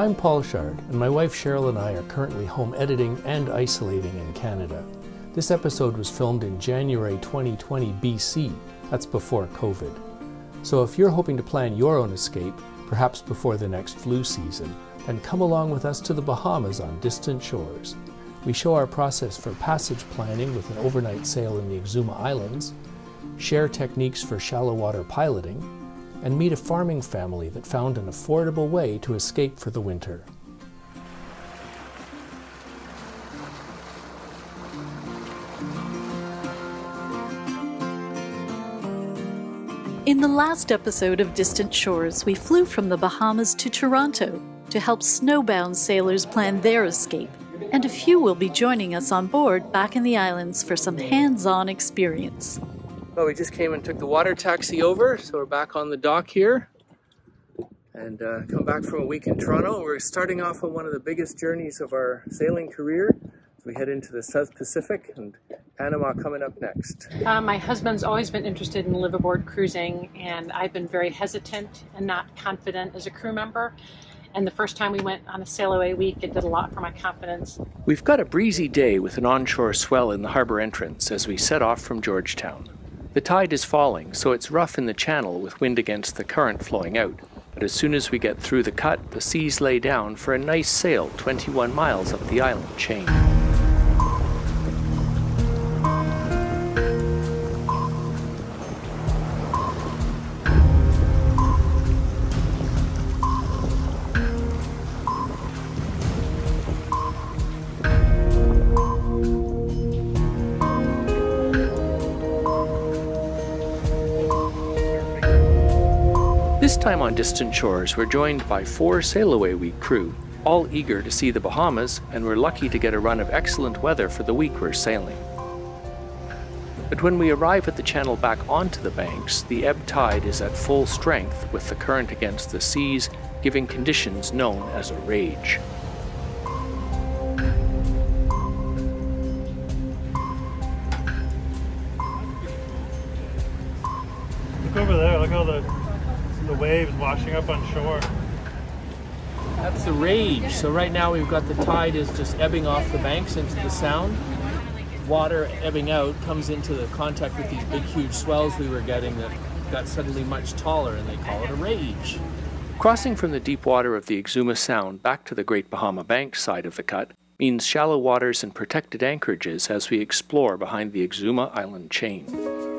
I'm Paul Shard, and my wife Sheryl and I are currently home editing and isolating in Canada. This episode was filmed in January 2020 BC, that's before COVID. So if you're hoping to plan your own escape, perhaps before the next flu season, then come along with us to the Bahamas on distant shores. We show our process for passage planning with an overnight sail in the Exuma Islands, share techniques for shallow water piloting, and meet a farming family that found an affordable way to escape for the winter. In the last episode of Distant Shores, we flew from the Bahamas to Toronto to help snowbound sailors plan their escape, and a few will be joining us on board back in the islands for some hands on experience. Well, we just came and took the water taxi over, so we're back on the dock here and uh, come back from a week in Toronto. We're starting off on one of the biggest journeys of our sailing career. So we head into the South Pacific and Panama coming up next. Uh, my husband's always been interested in liveaboard cruising, and I've been very hesitant and not confident as a crew member. And the first time we went on a sail away week, it did a lot for my confidence. We've got a breezy day with an onshore swell in the harbor entrance as we set off from Georgetown. The tide is falling, so it's rough in the channel with wind against the current flowing out. But as soon as we get through the cut, the seas lay down for a nice sail 21 miles up the island chain. This time on Distant Shores, we're joined by four Sail Away Week crew, all eager to see the Bahamas, and we're lucky to get a run of excellent weather for the week we're sailing. But when we arrive at the channel back onto the banks, the ebb tide is at full strength with the current against the seas, giving conditions known as a rage. Washing up on shore. That's the rage. So right now we've got the tide is just ebbing off the banks into the sound. Water ebbing out comes into the contact with these big huge swells we were getting that got suddenly much taller and they call it a rage. Crossing from the deep water of the Exuma Sound back to the Great Bahama Banks side of the cut means shallow waters and protected anchorages as we explore behind the Exuma Island chain.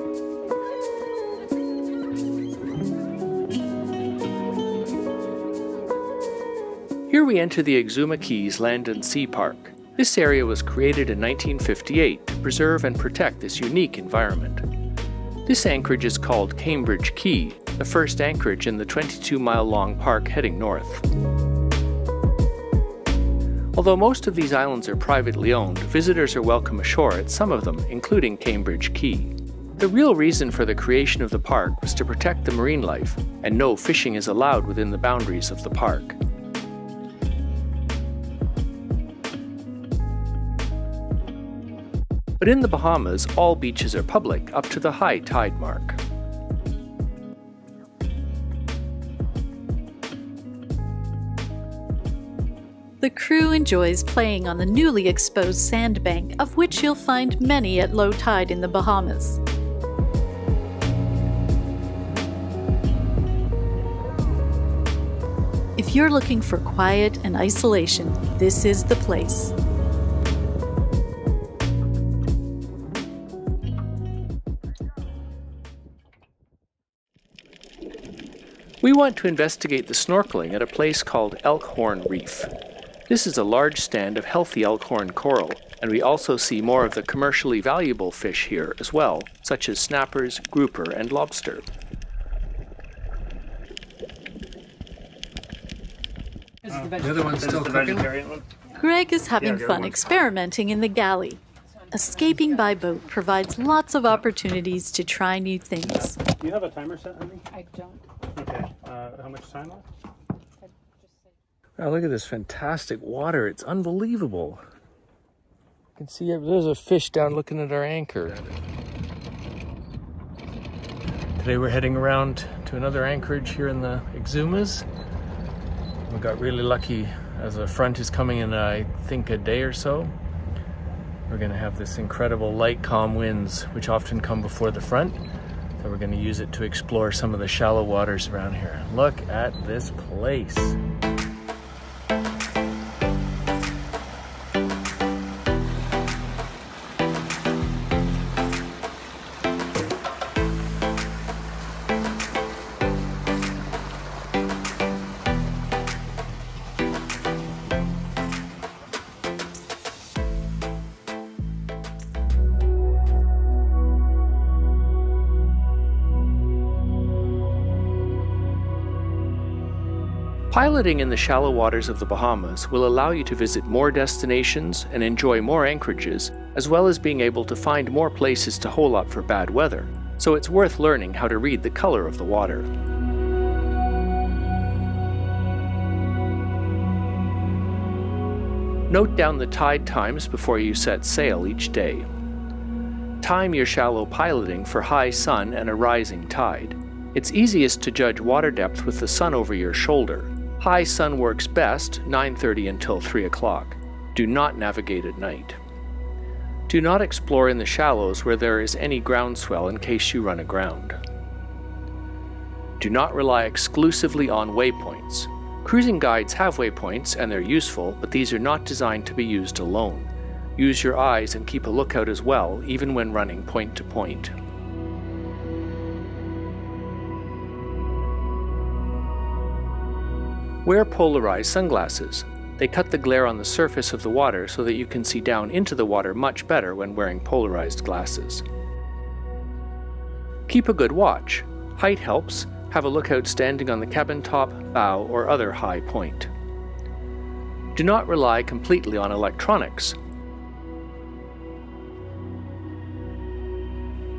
Here we enter the Exuma Cays Land and Sea Park. This area was created in 1958 to preserve and protect this unique environment. This anchorage is called Cambridge Cay, the first anchorage in the 22 mile long park heading north. Although most of these islands are privately owned, visitors are welcome ashore at some of them, including Cambridge Cay. The real reason for the creation of the park was to protect the marine life, and no fishing is allowed within the boundaries of the park. But in the Bahamas, all beaches are public up to the high tide mark. The crew enjoys playing on the newly exposed sandbank, of which you'll find many at low tide in the Bahamas. If you're looking for quiet and isolation, this is the place. We want to investigate the snorkeling at a place called Elkhorn Reef. This is a large stand of healthy elkhorn coral, and we also see more of the commercially valuable fish here as well, such as snappers, grouper, and lobster. the other one's still cooking. One? Greg is having Yeah, fun one. experimenting in the galley. Escaping by boat provides lots of opportunities to try new things. Do you have a timer set on me? I don't. Uh, how much time left? Wow, look at this fantastic water. It's unbelievable. You can see there's a fish down looking at our anchor. Today we're heading around to another anchorage here in the Exumas. We got really lucky as a front is coming in, I think, a day or so. We're going to have this incredible light, calm winds, which often come before the front. So we're going to use it to explore some of the shallow waters around here. Look at this place. Piloting in the shallow waters of the Bahamas will allow you to visit more destinations and enjoy more anchorages, as well as being able to find more places to hole up for bad weather, so it's worth learning how to read the color of the water. Note down the tide times before you set sail each day. Time your shallow piloting for high sun and a rising tide. It's easiest to judge water depth with the sun over your shoulder, High sun works best 9:30 until 3 o'clock. Do not navigate at night. Do not explore in the shallows where there is any groundswell in case you run aground. Do not rely exclusively on waypoints. Cruising guides have waypoints and they're useful, but these are not designed to be used alone. Use your eyes and keep a lookout as well, even when running point to point. Wear polarized sunglasses. They cut the glare on the surface of the water so that you can see down into the water much better when wearing polarized glasses. Keep a good watch. Height helps. Have a lookout standing on the cabin top, bow, or other high point. Do not rely completely on electronics.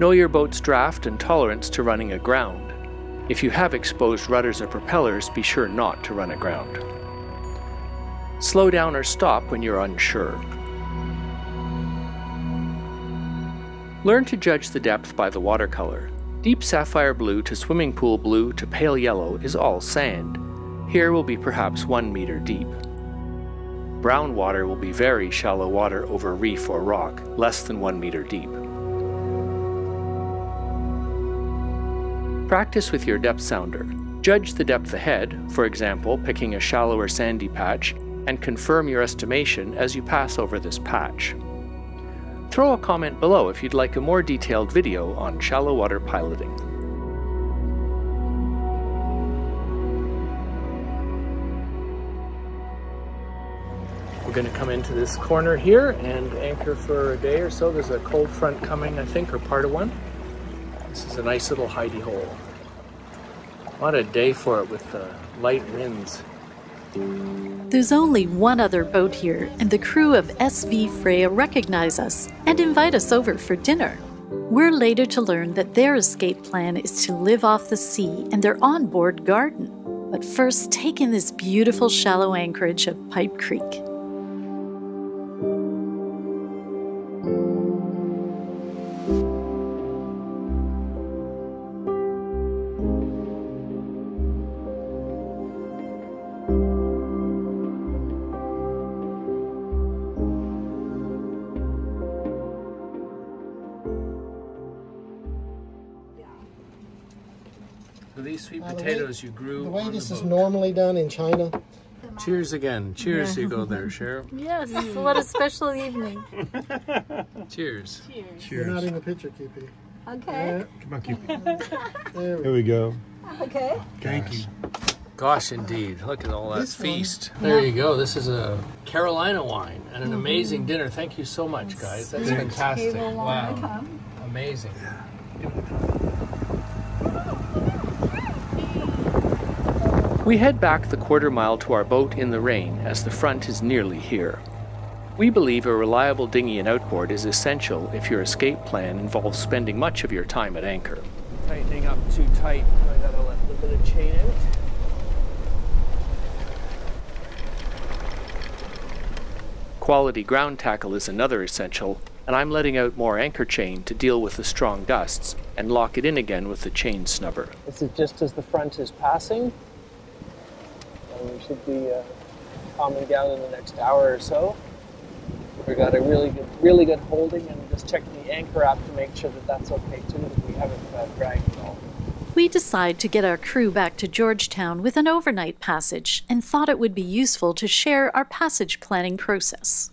Know your boat's draft and tolerance to running aground. If you have exposed rudders or propellers, be sure not to run aground. Slow down or stop when you're unsure. Learn to judge the depth by the watercolor. Deep sapphire blue to swimming pool blue to pale yellow is all sand. Here will be perhaps one meter deep. Brown water will be very shallow water over reef or rock, less than one meter deep. Practice with your depth sounder. Judge the depth ahead, for example, picking a shallower sandy patch, and confirm your estimation as you pass over this patch. Throw a comment below if you'd like a more detailed video on shallow water piloting. We're going to come into this corner here and anchor for a day or so. There's a cold front coming, I think, or part of one. This is a nice little hidey hole. What a day for it with the light winds. There's only one other boat here, and the crew of SV Freya recognize us and invite us over for dinner. We're later to learn that their escape plan is to live off the sea and their onboard garden. But first, take in this beautiful shallow anchorage of Pipe Creek. Sweet potatoes way, you grew. The way this is normally done in China. Cheers again. Cheers yeah. you go there, Sheryl. Yes, what a special evening. Cheers. Cheers. Cheers. You're not in the picture, Kippy. Okay. Yeah. Come on, Kippy. Here we go. Okay. Thank you. Gosh, indeed. Look at all that this feast. One. There you go. This is a Carolina wine and an mm -hmm. amazing dinner. Thank you so much, guys. That's Thanks. fantastic. Wow. Amazing. Yeah. We head back the quarter mile to our boat in the rain as the front is nearly here. We believe a reliable dinghy and outboard is essential if your escape plan involves spending much of your time at anchor. Tightening up too tight, I gotta let a bit of chain out. Quality ground tackle is another essential, and I'm letting out more anchor chain to deal with the strong gusts and lock it in again with the chain snubber. This is just as the front is passing, and we should be uh, calming down in the next hour or so. We got a really good, really good holding, and just checking the anchor app to make sure that that's okay too. That we haven't uh, dragged at all. We decide to get our crew back to Georgetown with an overnight passage and thought it would be useful to share our passage planning process.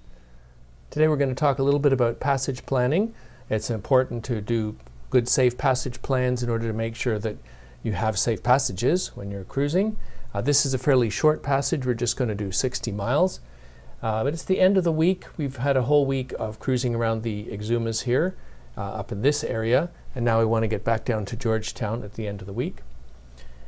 Today we're going to talk a little bit about passage planning. It's important to do good safe passage plans in order to make sure that you have safe passages when you're cruising. Uh, this is a fairly short passage. We're just going to do 60 miles. Uh, but it's the end of the week. We've had a whole week of cruising around the Exumas here, uh, up in this area, and now we want to get back down to Georgetown at the end of the week.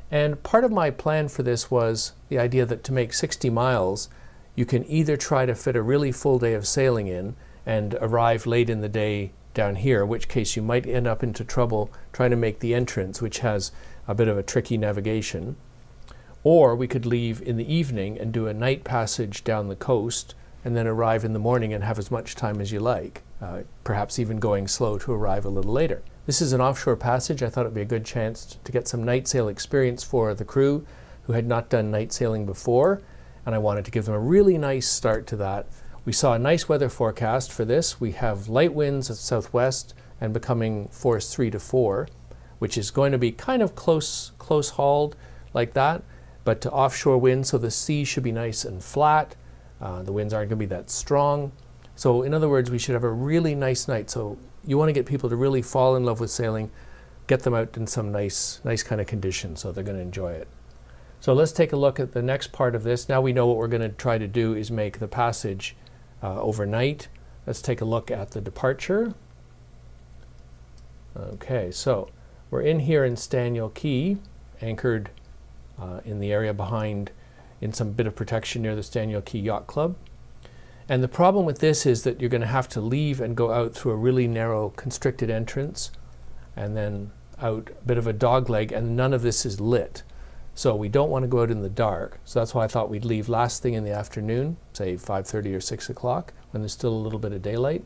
And part of my plan for this was the idea that to make 60 miles, you can either try to fit a really full day of sailing in and arrive late in the day down here, in which case you might end up into trouble trying to make the entrance, which has a bit of a tricky navigation. Or we could leave in the evening and do a night passage down the coast and then arrive in the morning and have as much time as you like, uh, perhaps even going slow to arrive a little later. This is an offshore passage. I thought it would be a good chance to get some night sail experience for the crew who had not done night sailing before, and I wanted to give them a really nice start to that. We saw a nice weather forecast for this. We have light winds at southwest and becoming force 3 to 4, which is going to be kind of close, close hauled like that but to offshore winds, so the sea should be nice and flat. Uh, the winds aren't going to be that strong. So, in other words, we should have a really nice night. So, you want to get people to really fall in love with sailing, get them out in some nice, nice kind of conditions so they're going to enjoy it. So, let's take a look at the next part of this. Now we know what we're going to try to do is make the passage uh, overnight. Let's take a look at the departure. Okay, so we're in here in Staniel Cay, anchored uh, in the area behind, in some bit of protection near the Staniel Cay Yacht Club. And the problem with this is that you're going to have to leave and go out through a really narrow constricted entrance and then out a bit of a dog leg and none of this is lit. So we don't want to go out in the dark. So that's why I thought we'd leave last thing in the afternoon, say 5.30 or 6 o'clock, when there's still a little bit of daylight,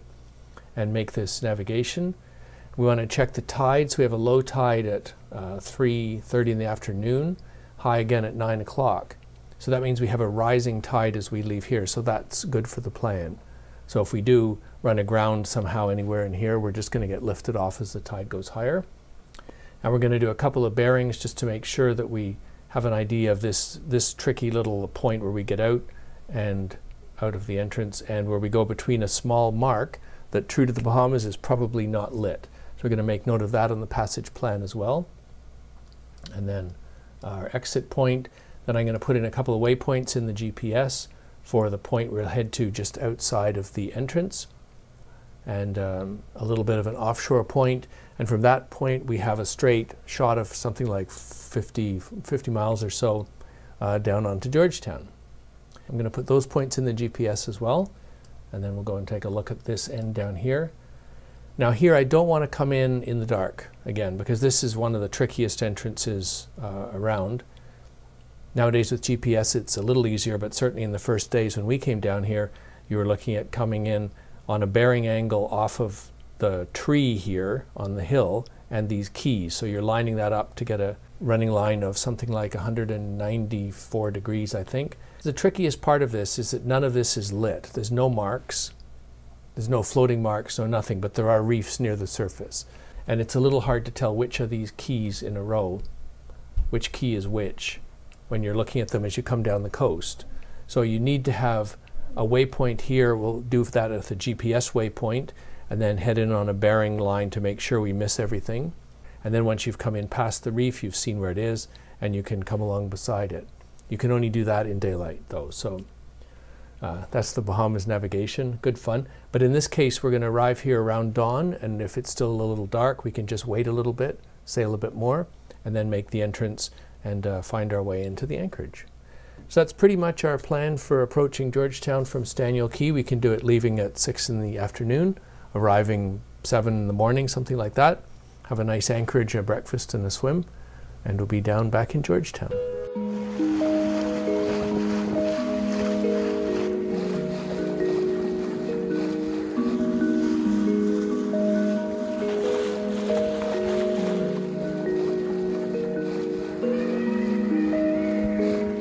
and make this navigation. We want to check the tides. We have a low tide at uh, 3.30 in the afternoon high again at 9 o'clock. So that means we have a rising tide as we leave here, so that's good for the plan. So if we do run aground somehow anywhere in here, we're just going to get lifted off as the tide goes higher. And we're going to do a couple of bearings just to make sure that we have an idea of this, this tricky little point where we get out and out of the entrance and where we go between a small mark that true to the Bahamas is probably not lit. So we're going to make note of that on the passage plan as well. And then our exit point. Then I'm going to put in a couple of waypoints in the GPS for the point we'll head to just outside of the entrance and um, a little bit of an offshore point. And from that point, we have a straight shot of something like 50, 50 miles or so uh, down onto Georgetown. I'm going to put those points in the GPS as well. And then we'll go and take a look at this end down here. Now here I don't want to come in in the dark again because this is one of the trickiest entrances uh, around. Nowadays with GPS it's a little easier but certainly in the first days when we came down here you were looking at coming in on a bearing angle off of the tree here on the hill and these keys. So you're lining that up to get a running line of something like 194 degrees I think. The trickiest part of this is that none of this is lit. There's no marks. There's no floating marks, no nothing, but there are reefs near the surface and it's a little hard to tell which of these keys in a row, which key is which, when you're looking at them as you come down the coast. So you need to have a waypoint here. We'll do that at the GPS waypoint and then head in on a bearing line to make sure we miss everything. And then once you've come in past the reef, you've seen where it is and you can come along beside it. You can only do that in daylight though. So uh, that's the Bahamas navigation, good fun. But in this case, we're going to arrive here around dawn, and if it's still a little dark, we can just wait a little bit, sail a bit more, and then make the entrance and uh, find our way into the anchorage. So that's pretty much our plan for approaching Georgetown from Staniel Cay. We can do it leaving at 6 in the afternoon, arriving 7 in the morning, something like that. Have a nice anchorage, a breakfast, and a swim, and we'll be down back in Georgetown.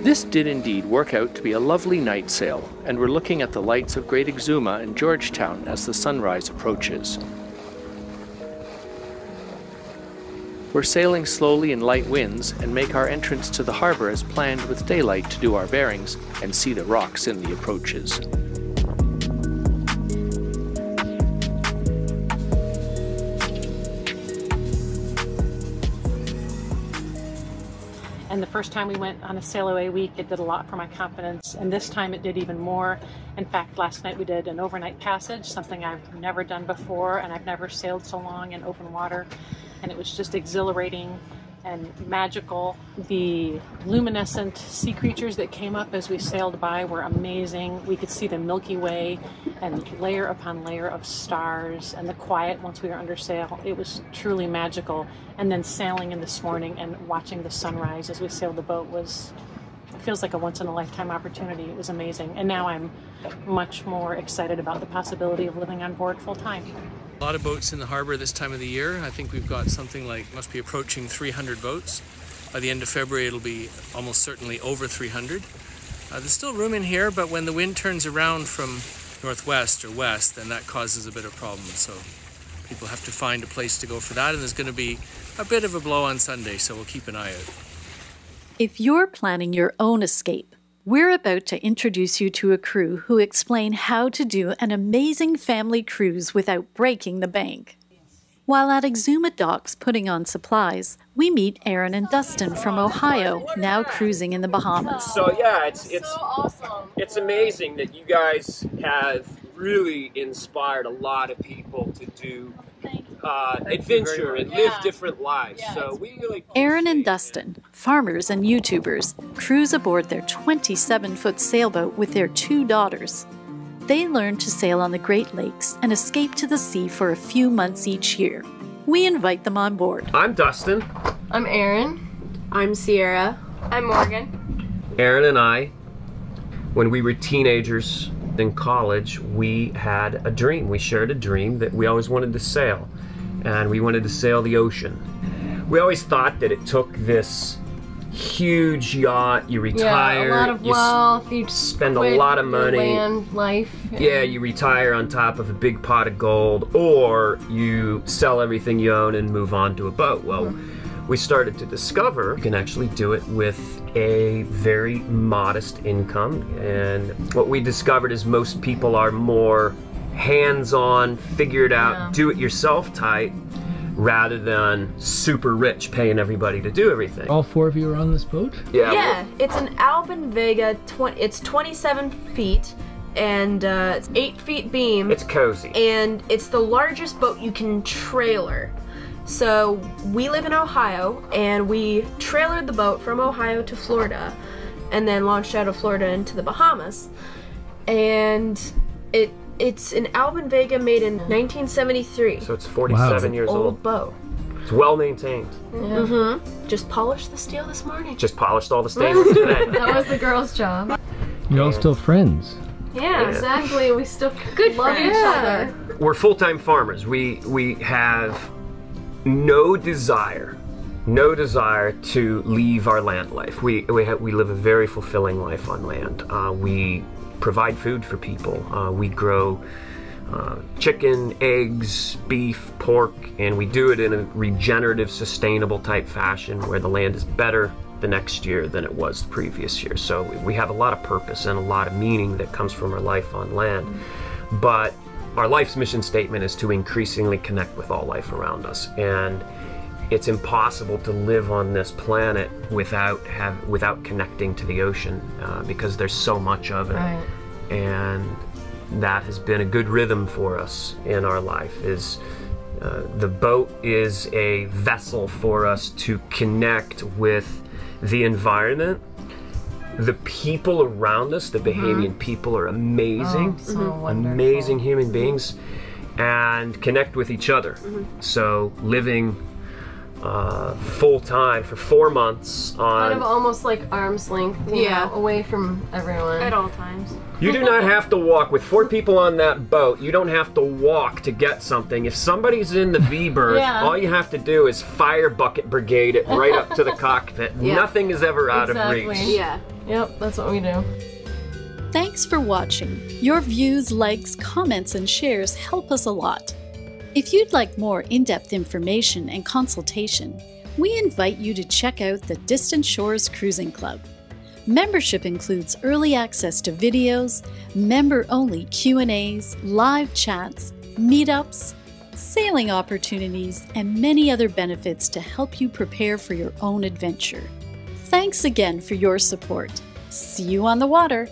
This did indeed work out to be a lovely night sail, and we're looking at the lights of Great Exuma and Georgetown as the sunrise approaches. We're sailing slowly in light winds and make our entrance to the harbor as planned with daylight to do our bearings and see the rocks in the approaches. First time we went on a sail away week, it did a lot for my confidence. And this time it did even more. In fact, last night we did an overnight passage, something I've never done before, and I've never sailed so long in open water. And it was just exhilarating and magical. The luminescent sea creatures that came up as we sailed by were amazing. We could see the Milky Way and layer upon layer of stars and the quiet once we were under sail. It was truly magical. And then sailing in this morning and watching the sunrise as we sailed the boat was it feels like a once in a lifetime opportunity. It was amazing. And now I'm much more excited about the possibility of living on board full time. Lot of boats in the harbor this time of the year. I think we've got something like, must be approaching 300 boats. By the end of February, it'll be almost certainly over 300. Uh, there's still room in here, but when the wind turns around from northwest or west, then that causes a bit of problem. So people have to find a place to go for that, and there's going to be a bit of a blow on Sunday, so we'll keep an eye out. If you're planning your own escape, we're about to introduce you to a crew who explain how to do an amazing family cruise without breaking the bank. While at Exuma Docks putting on supplies, we meet Aaron and Dustin from Ohio, now cruising in the Bahamas. So yeah, it's it's awesome. It's amazing that you guys have really inspired a lot of people to do uh, adventure and live different lives. So we really Aaron and Dustin, farmers and YouTubers, cruise aboard their 27 foot sailboat with their two daughters. They learn to sail on the Great Lakes and escape to the sea for a few months each year. We invite them on board. I'm Dustin. I'm Aaron. I'm Sierra. I'm Morgan. Aaron and I, when we were teenagers in college, we had a dream. We shared a dream that we always wanted to sail, and we wanted to sail the ocean. We always thought that it took this huge yacht, you retire, yeah, a lot of you wealth. You spend a lot of money. Land life. Yeah, you retire on top of a big pot of gold, or you sell everything you own and move on to a boat. Well, hmm. we started to discover you can actually do it with a very modest income. And what we discovered is most people are more hands on, figure it out, Yeah. do it yourself type. Rather than super rich paying everybody to do everything. All four of you are on this boat? Yeah, Yeah, it's an Albin Vega. Tw- it's 27 feet and uh, it's eight feet beam. it's cozy. and it's the largest boat you can trailer. So we live in Ohio, and we trailered the boat from Ohio to Florida, and then launched out of Florida into the Bahamas. And it it's an Albin Vega made in 1973. So it's 47 years Old old. boat. It's well maintained. Mm-hmm. Just polished the steel this morning. Just polished all the stainless today. That was the girls' job. You're all still friends. Yeah, exactly. We still good love each other. We're full-time farmers. We we have no desire, no desire to leave our land life. We we we live a very fulfilling life on land. Uh, we provide food for people. Uh, we grow. Uh, chicken, eggs, beef, pork, and we do it in a regenerative, sustainable type fashion where the land is better the next year than it was the previous year. So we have a lot of purpose and a lot of meaning that comes from our life on land. But our life's mission statement is to increasingly connect with all life around us. And it's impossible to live on this planet without have without connecting to the ocean uh, because there's so much of it. Right. and that has been a good rhythm for us in our life is uh, the boat is a vessel for us to connect with the environment. The people around us the bahamian people are amazing. Amazing human beings and connect with each other. So living uh, full time for four months on. Kind of on. almost like arm's length, you Yeah. know, away from everyone. At all times. You do not have to walk with four people on that boat. You don't have to walk to get something. If somebody's in the V berth, Yeah. all you have to do is fire bucket brigade it right up to the cockpit. Yeah. Nothing is ever out exactly. of reach. Yeah. Yep, that's what we do. Thanks for watching. Your views, likes, comments, and shares help us a lot. If you'd like more in depth information and consultation, we invite you to check out the Distant Shores Cruising Club. Membership includes early access to videos, member-only Q&As, live chats, meetups, sailing opportunities, and many other benefits to help you prepare for your own adventure. Thanks again for your support. See you on the water.